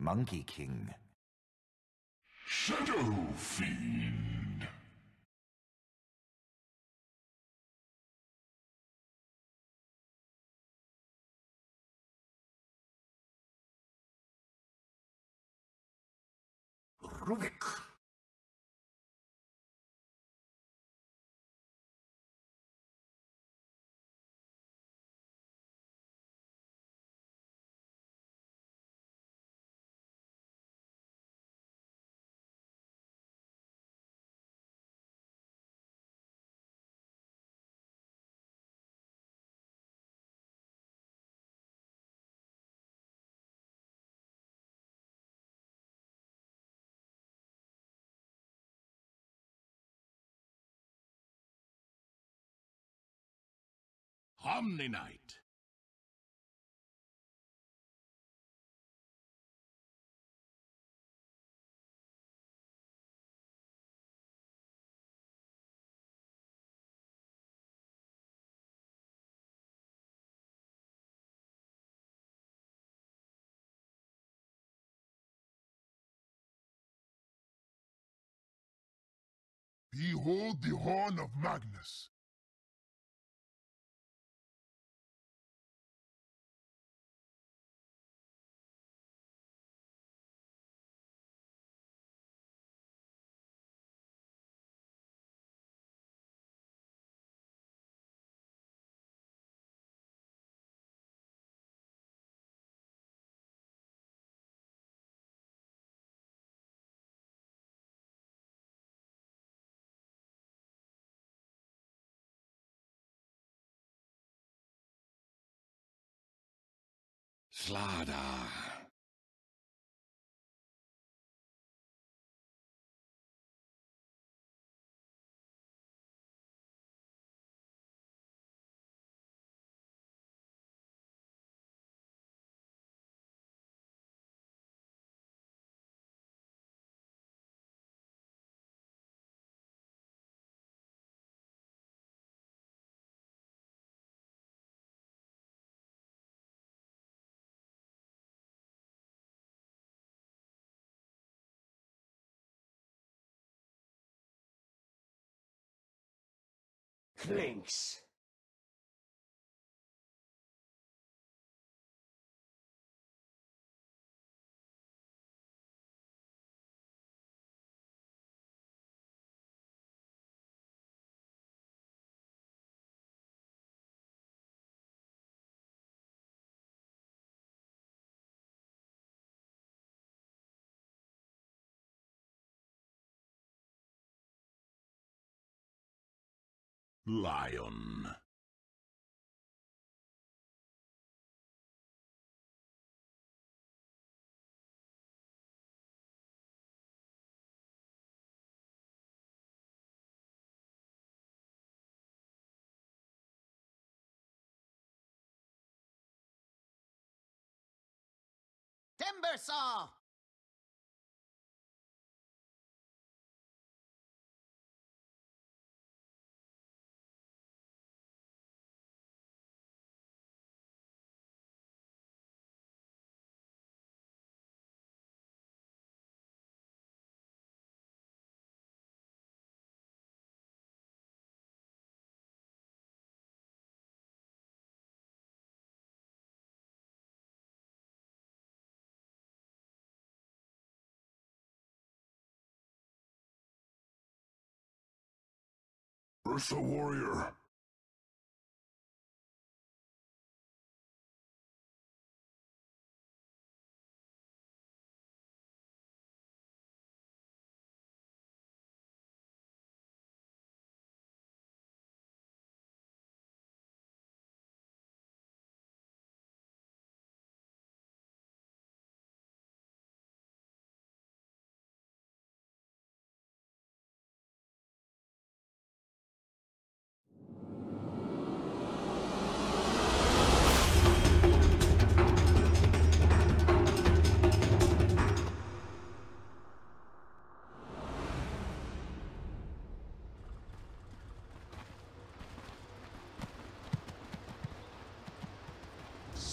Monkey King. Shadow Fiend. Rubick. Omni-Knight. Behold the horn of Magnus. Slada. Clinkz. Lion. Timbersaw! Ursa Warrior.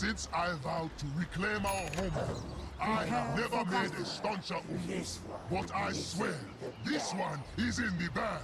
Since I vowed to reclaim our homeworld, I have never made a stauncher wound, This but I swear, this one is in the bag.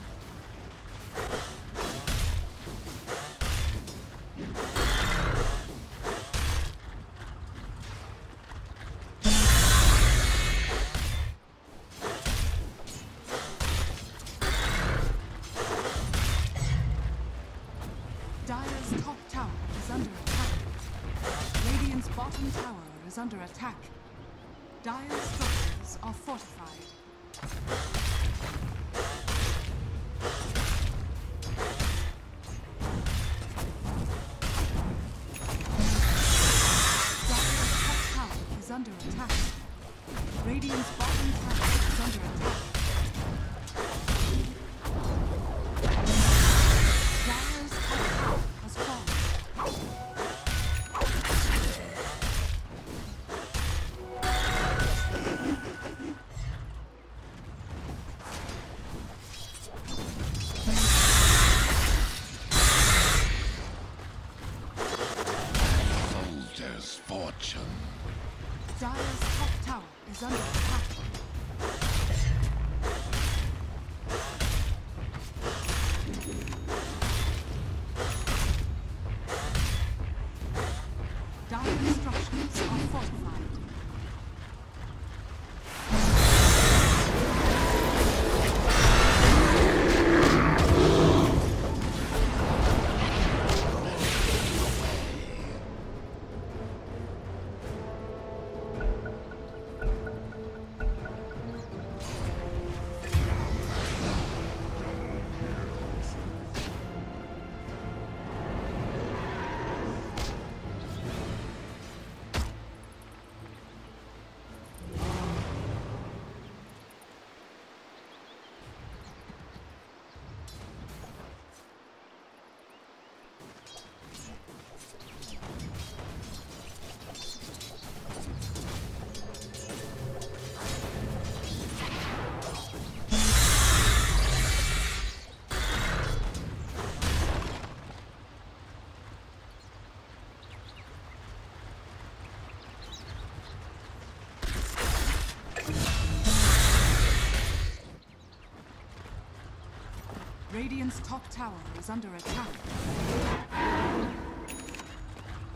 Radiant's top tower is under attack.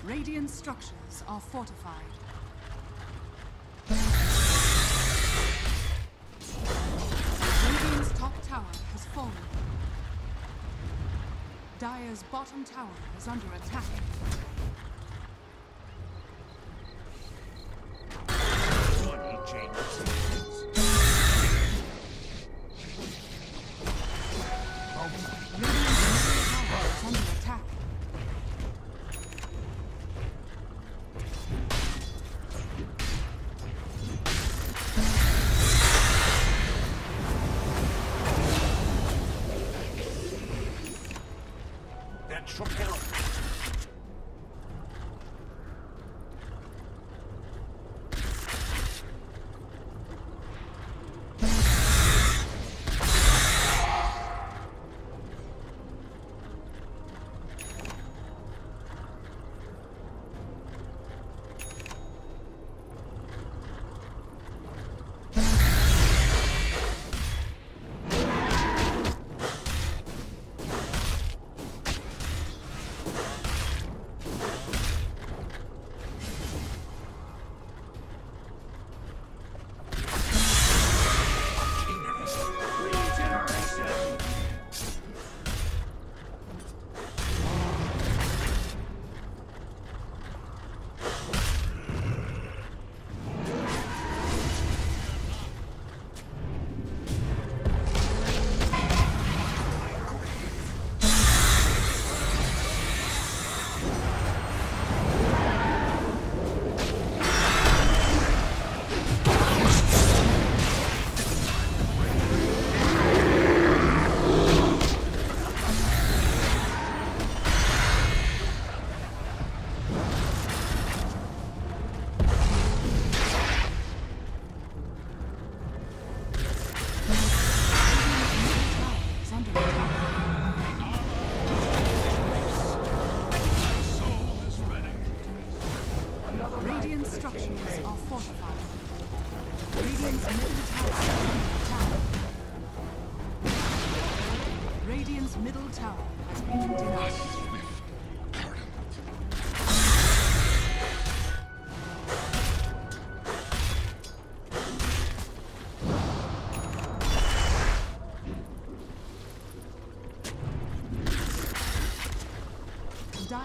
Radiant structures are fortified. Radiant's top tower has fallen. Dire's bottom tower is under attack.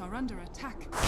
Are under attack.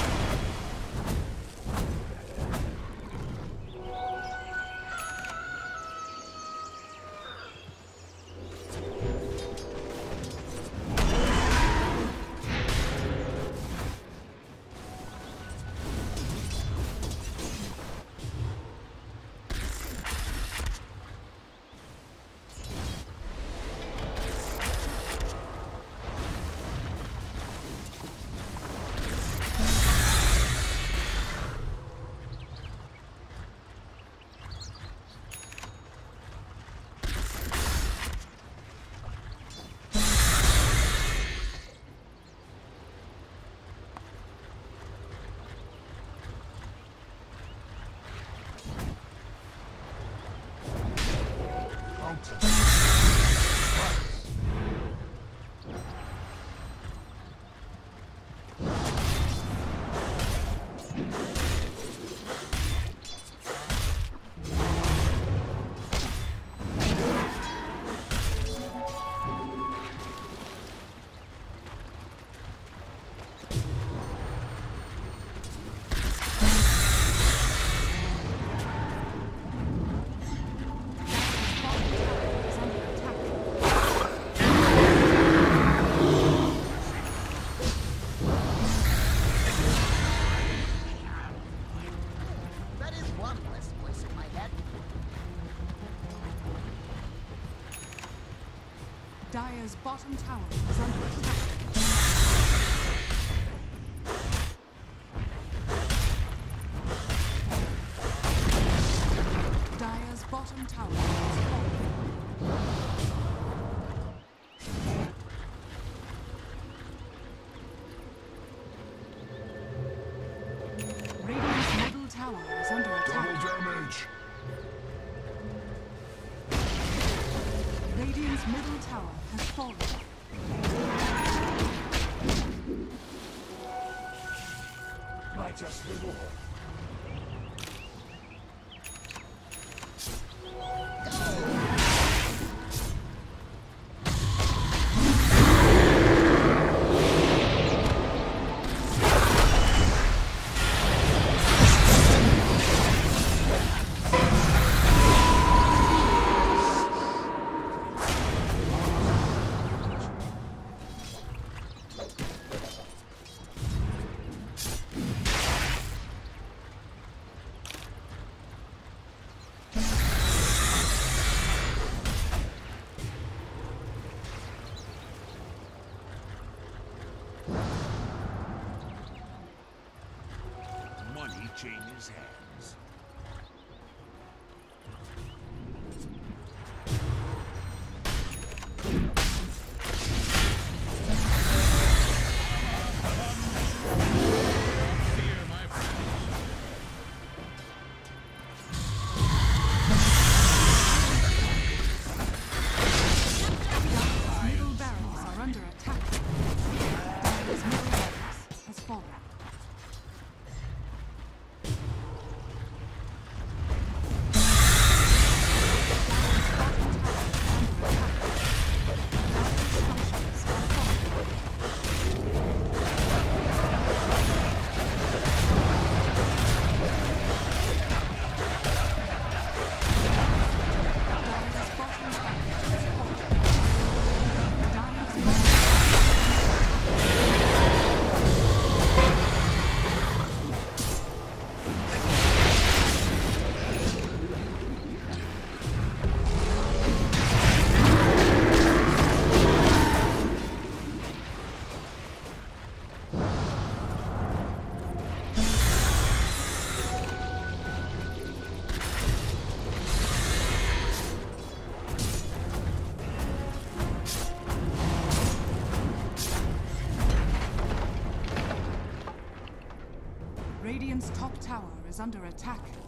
Bottom tower is under attack.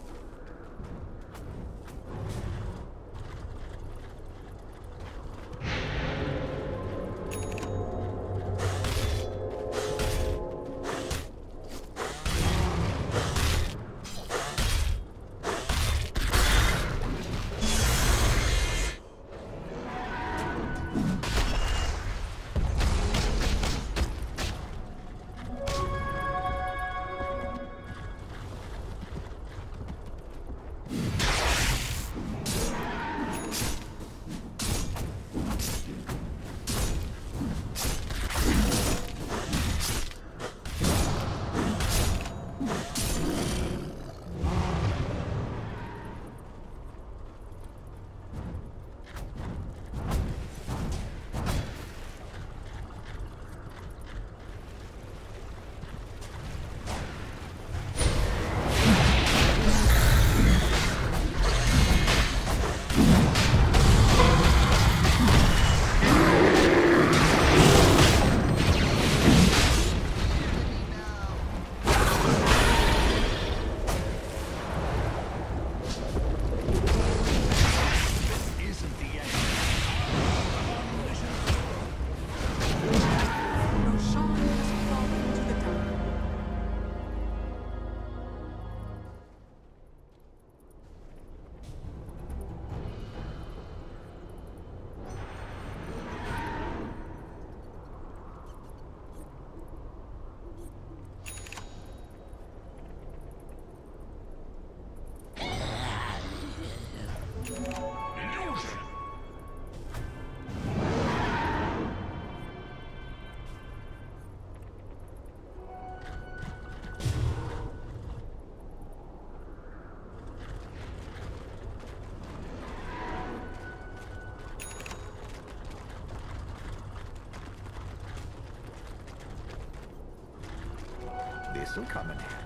still coming.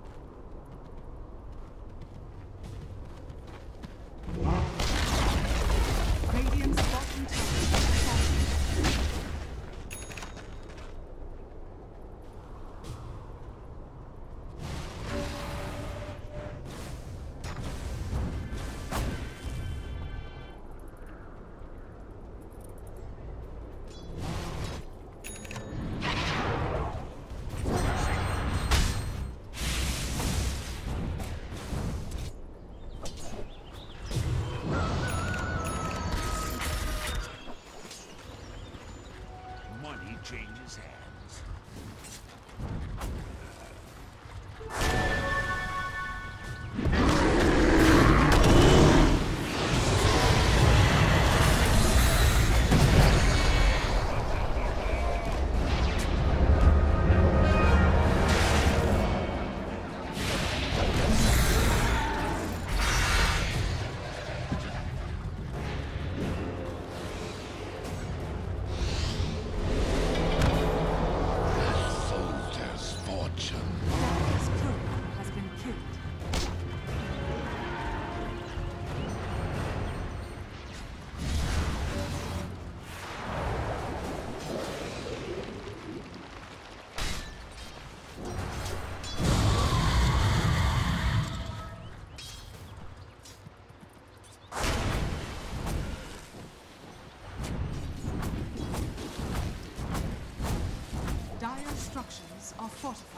changes hands. fortified.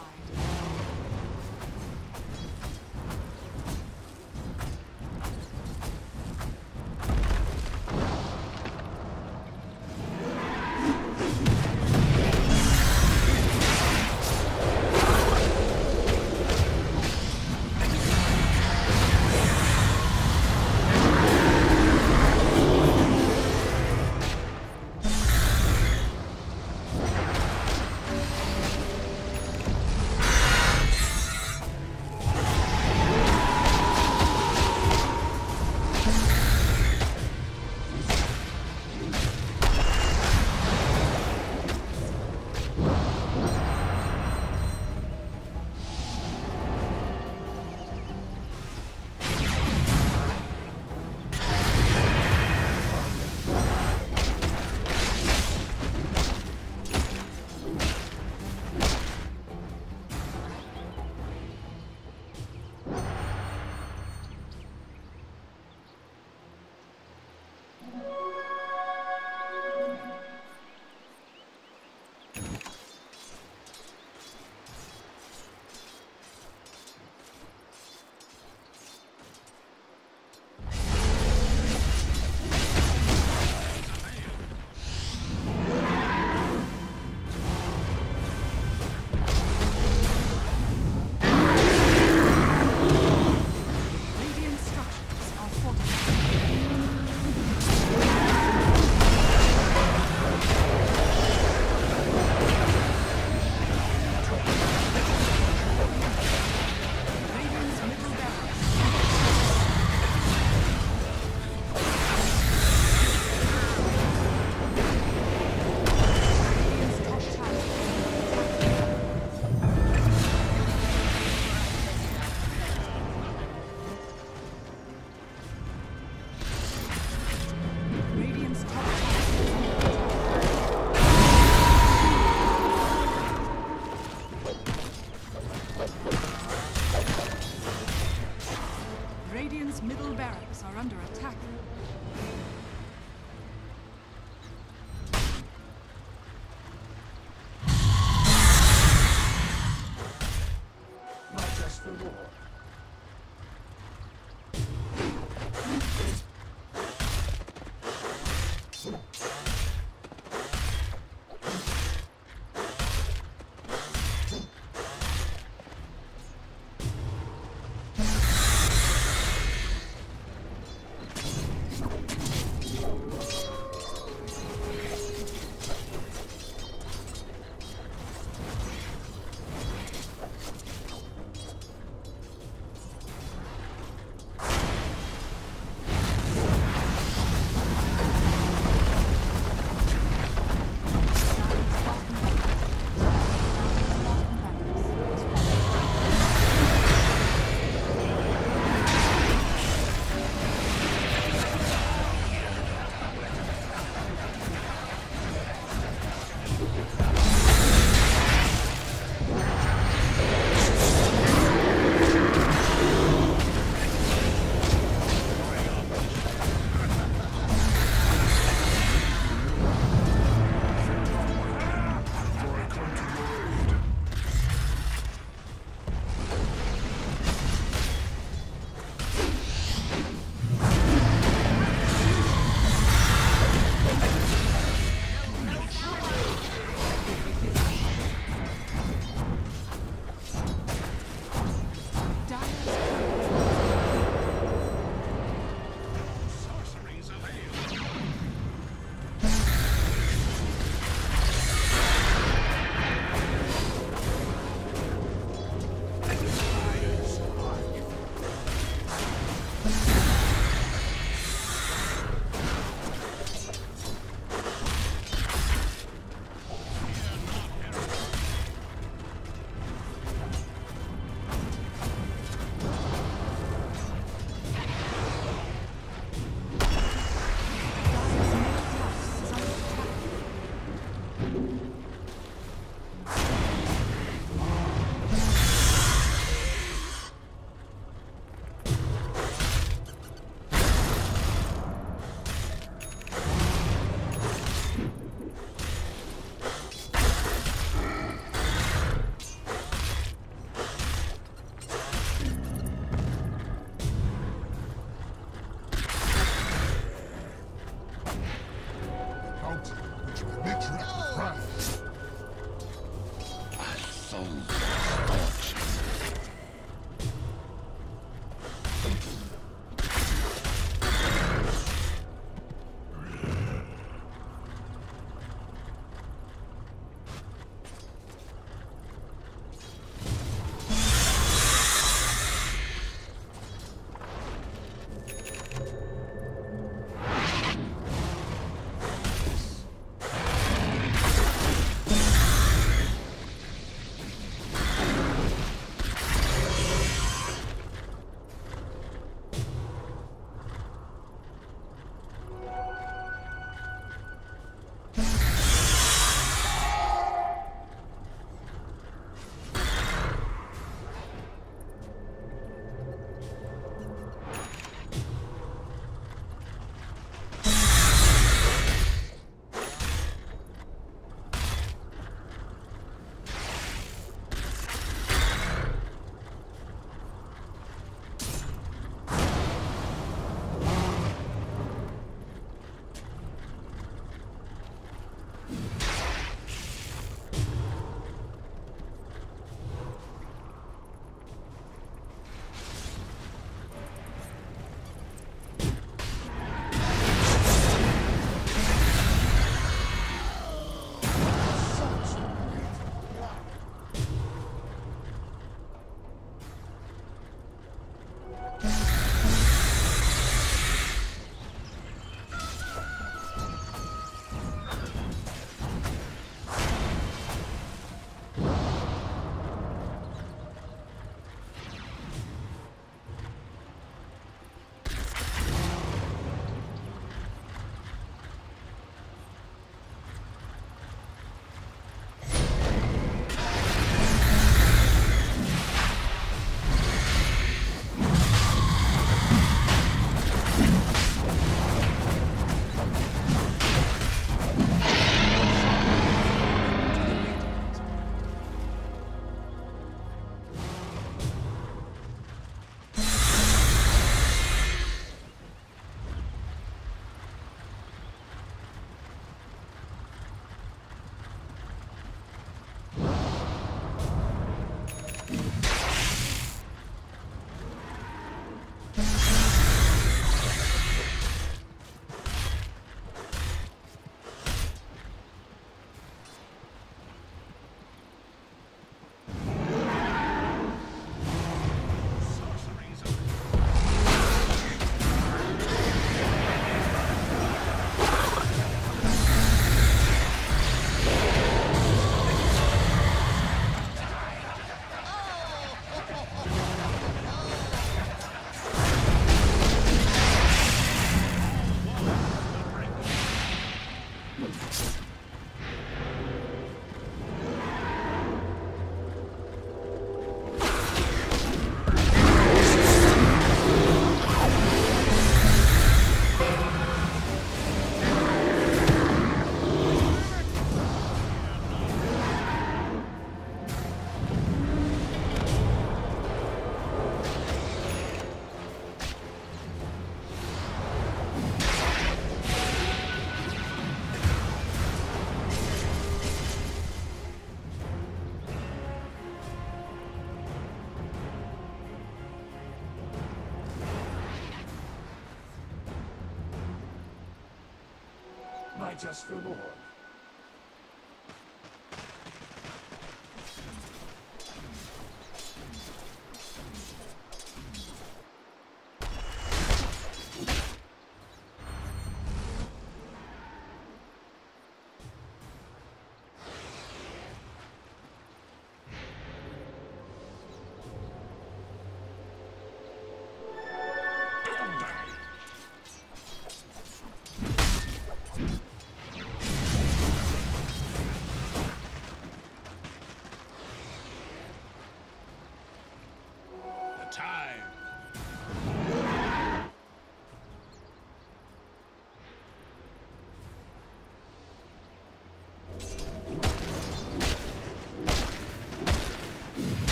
Just the Lord.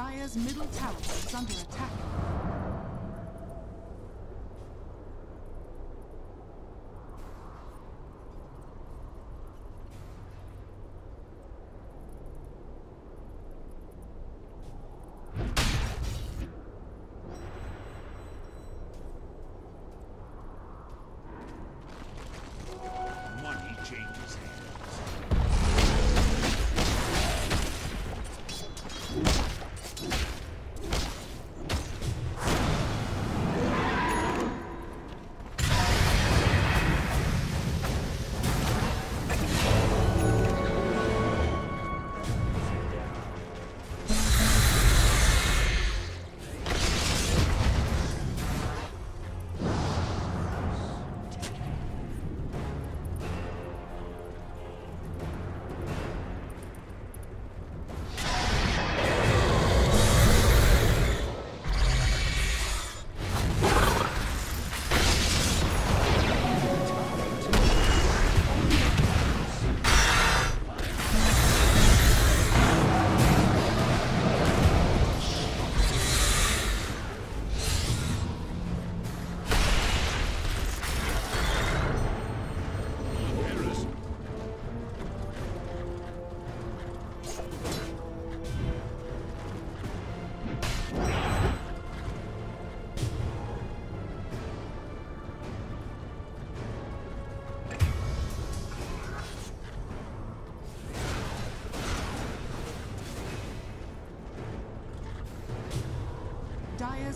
Dire's middle tower is under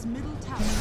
Middle tower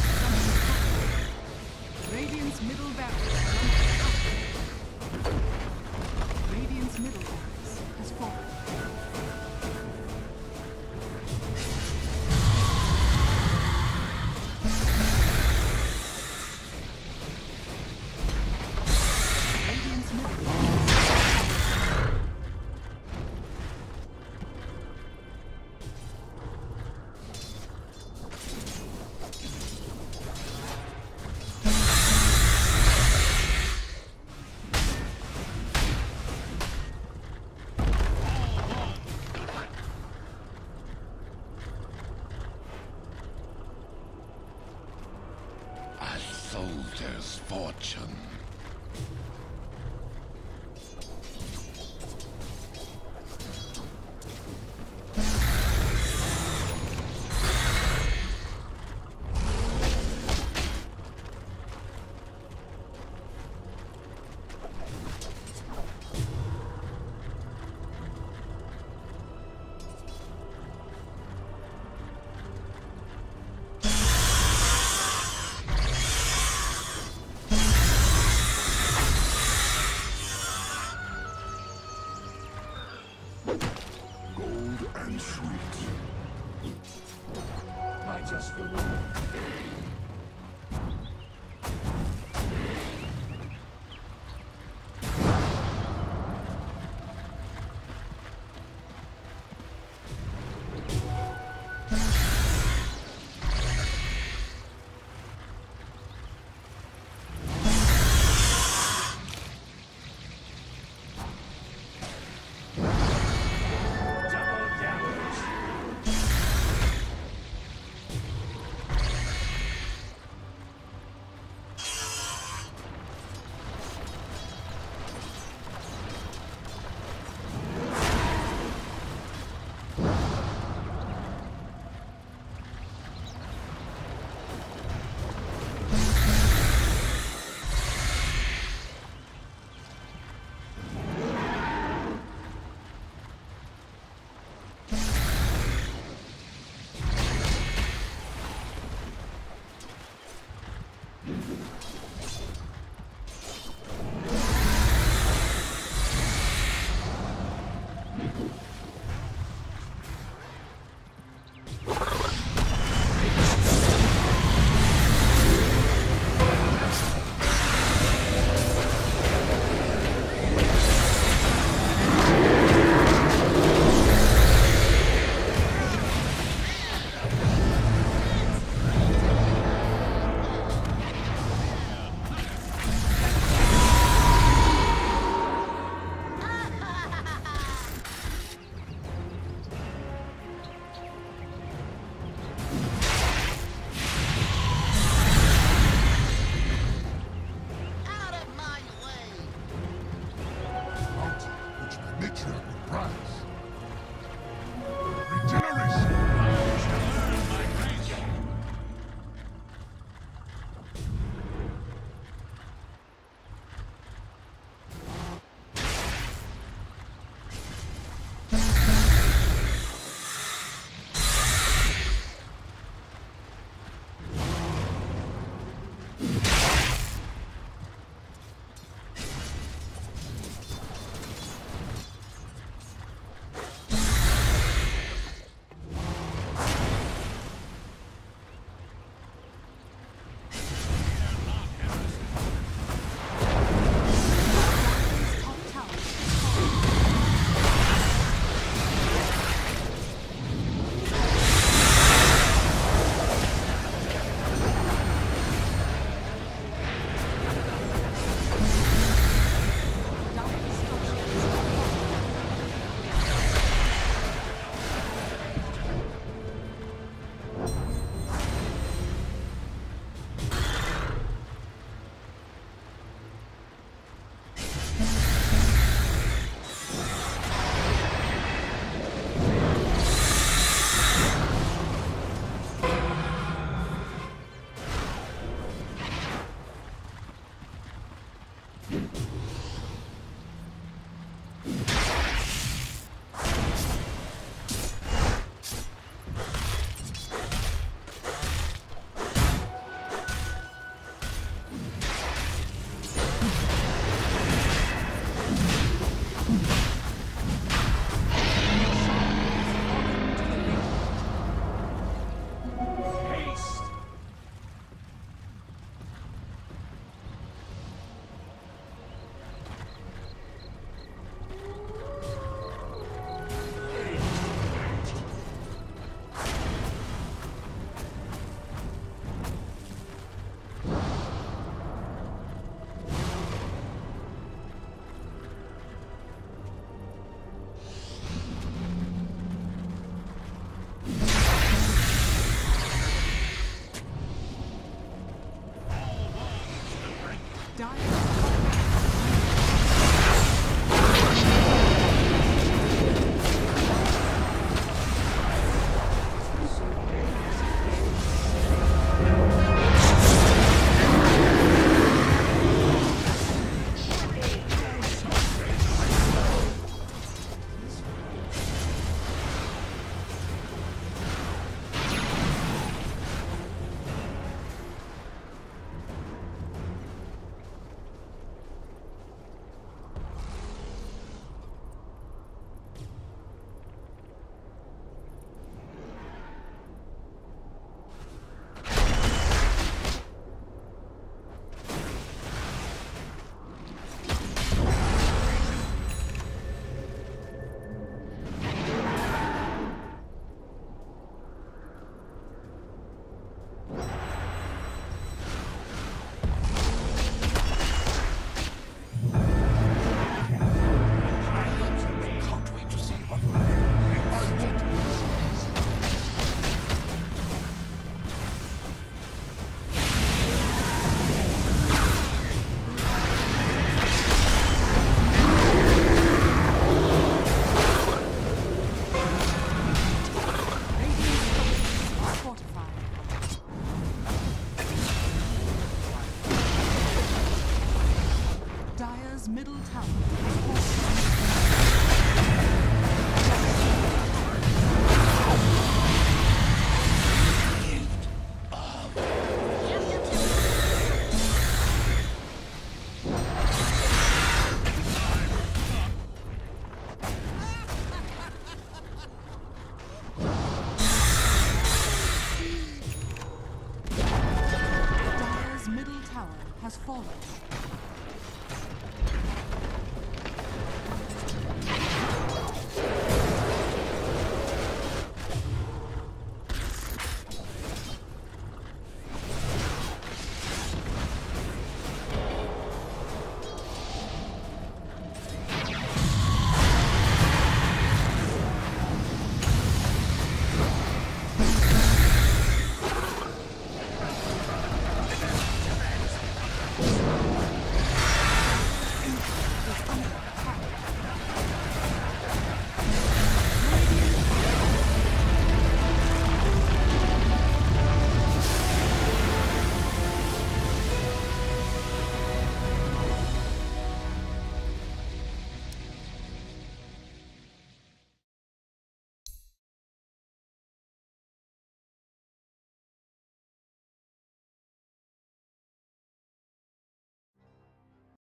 middle tower